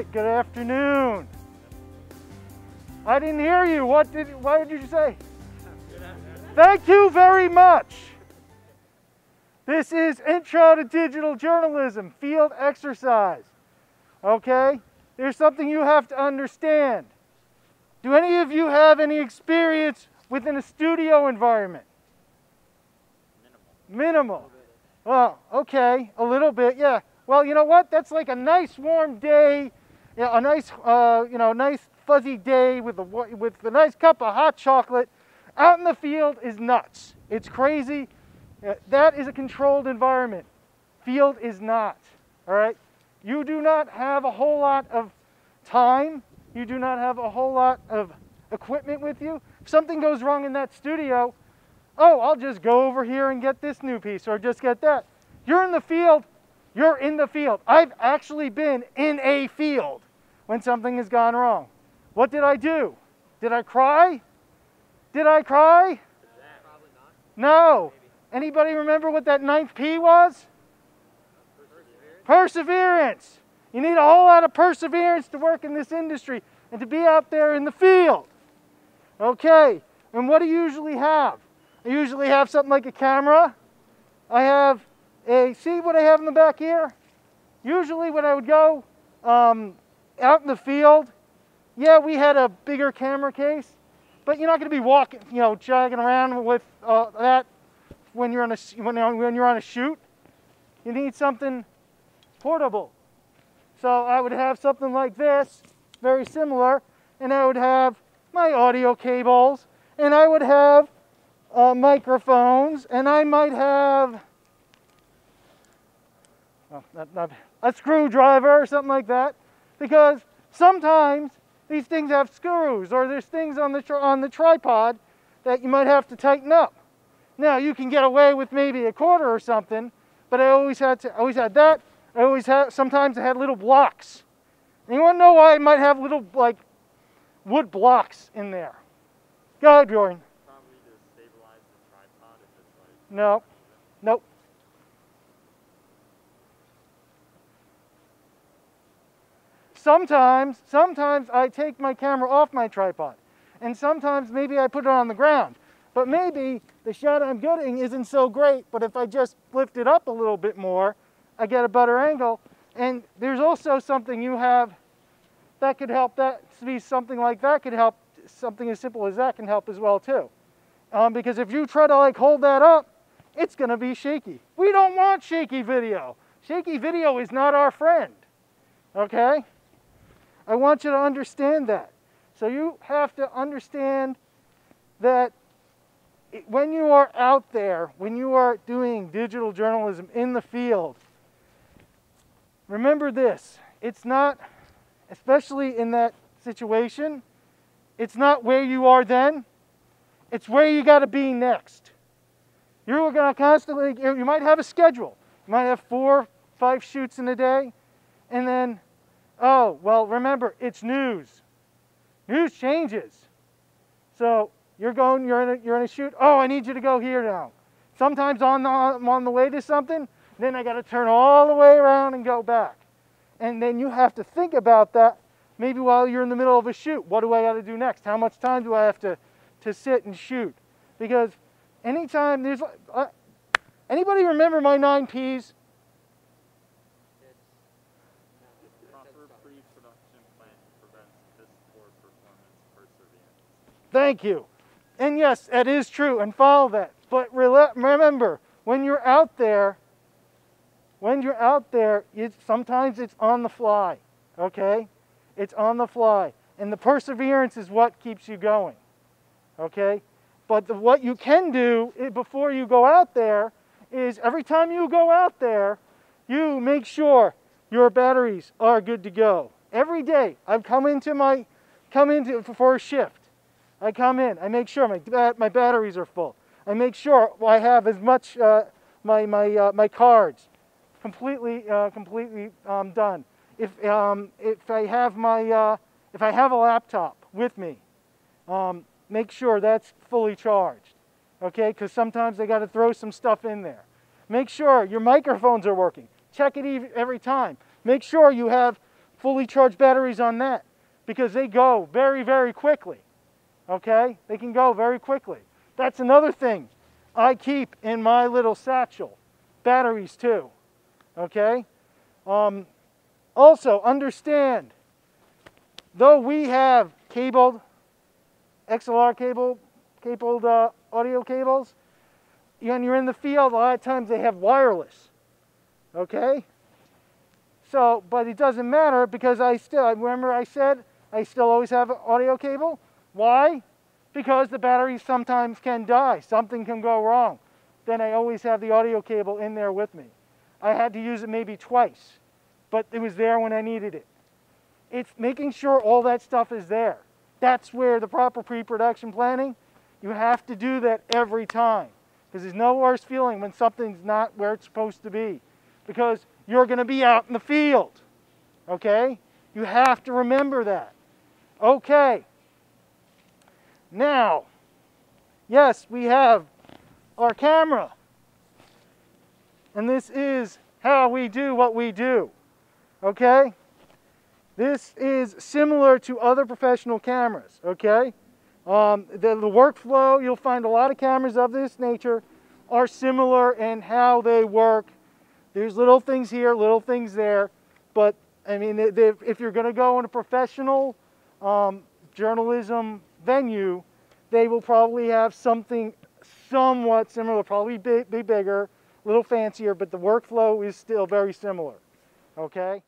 right, good afternoon. I didn't hear you. What did what did you say? Thank you very much. This is Intro to Digital Journalism, field exercise. Okay? There's something you have to understand. Do any of you have any experience within a studio environment? Minimal. Minimal. Well, okay, a little bit, yeah. Well, you know what? That's like a nice warm day, you know, a nice, uh, you know, nice fuzzy day with a with a nice cup of hot chocolate. Out in the field is nuts. It's crazy. That is a controlled environment. Field is not. All right. You do not have a whole lot of time. You do not have a whole lot of equipment with you. If something goes wrong in that studio, oh, I'll just go over here and get this new piece or just get that. You're in the field. You're in the field. I've actually been in a field when something has gone wrong. What did I do? Did I cry? Did I cry? No. Anybody remember what that ninth P was? Perseverance. You need a whole lot of perseverance to work in this industry and to be out there in the field. Okay, and what do you usually have? I usually have something like a camera. I have see what I have in the back here? Usually when I would go um, out in the field, yeah, we had a bigger camera case, but you're not going to be walking, you know, jogging around with uh, that when you're on a when, when you're on a shoot. You need something portable. So I would have something like this, very similar, and I would have my audio cables, and I would have uh, microphones, and I might have well, not, not, a screwdriver or something like that, because sometimes these things have screws or there's things on the, on the tripod that you might have to tighten up. Now you can get away with maybe a quarter or something, but I always had to, always had that. I always had, sometimes I had little blocks. Anyone know why I might have little like wood blocks in there? Go ahead, Bjorn. Probably to stabilize the tripod if it's like. No, Sometimes, sometimes I take my camera off my tripod. And sometimes maybe I put it on the ground. But maybe the shot I'm getting isn't so great, but if I just lift it up a little bit more, I get a better angle. And there's also something you have that could help that be something like that could help something as simple as that can help as well too. Um, because if you try to like hold that up, it's gonna be shaky. We don't want shaky video. Shaky video is not our friend, okay? I want you to understand that. So you have to understand that when you are out there, when you are doing digital journalism in the field, remember this. It's not, especially in that situation, it's not where you are then, it's where you got to be next. You're going to constantly, you might have a schedule. You might have four, five shoots in a day, and then Oh, well, remember, it's news. News changes. So you're going, you're in a, you're in a shoot. Oh, I need you to go here now. Sometimes on the, I'm on the way to something, then I got to turn all the way around and go back. And then you have to think about that maybe while you're in the middle of a shoot. What do I got to do next? How much time do I have to, to sit and shoot? Because anytime there's, uh, anybody remember my nine P's? Thank you. And yes, that is true, and follow that. But remember, when you're out there, when you're out there, it's, sometimes it's on the fly, okay? It's on the fly. And the perseverance is what keeps you going, okay? But the, what you can do eh, before you go out there is every time you go out there, you make sure your batteries are good to go. Every day, I've come into my, come into for a shift. I come in, I make sure my, my batteries are full. I make sure I have as much, uh, my, my, uh, my cards completely, uh, completely um, done. If, um, if I have my, uh, if I have a laptop with me, um, make sure that's fully charged, okay? Because sometimes I got to throw some stuff in there. Make sure your microphones are working. Check it every time. Make sure you have fully charged batteries on that because they go very, very quickly. Okay? They can go very quickly. That's another thing I keep in my little satchel. Batteries too. Okay? Um, also, understand, though we have cabled, XLR cable, cabled uh, audio cables, when you're in the field, a lot of times they have wireless. Okay? So, but it doesn't matter because I still, remember I said I still always have an audio cable? Why? Because the battery sometimes can die. Something can go wrong. Then I always have the audio cable in there with me. I had to use it maybe twice, but it was there when I needed it. It's making sure all that stuff is there. That's where the proper pre-production planning, you have to do that every time. Because there's no worse feeling when something's not where it's supposed to be. Because you're going to be out in the field. Okay? You have to remember that. Okay. Now, yes, we have our camera. And this is how we do what we do. Okay? This is similar to other professional cameras. Okay? Um, the, the workflow, you'll find a lot of cameras of this nature are similar in how they work. There's little things here, little things there, but I mean, if you're going to go into professional um, journalism venue, they will probably have something somewhat similar, probably be, be bigger, a little fancier, but the workflow is still very similar. Okay?